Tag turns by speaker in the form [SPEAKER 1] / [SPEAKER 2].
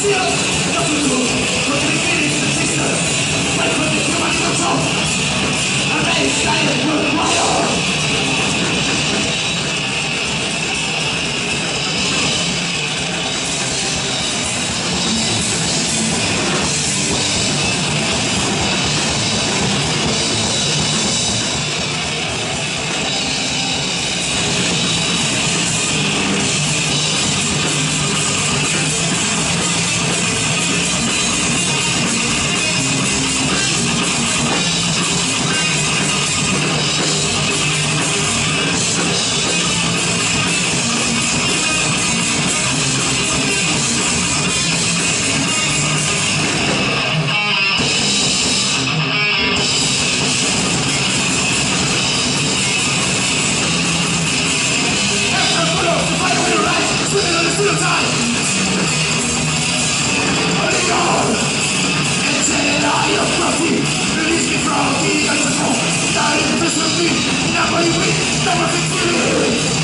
[SPEAKER 1] Contigo, contigo. Ничего, старый, ты слепи, на боевых, чтобы ты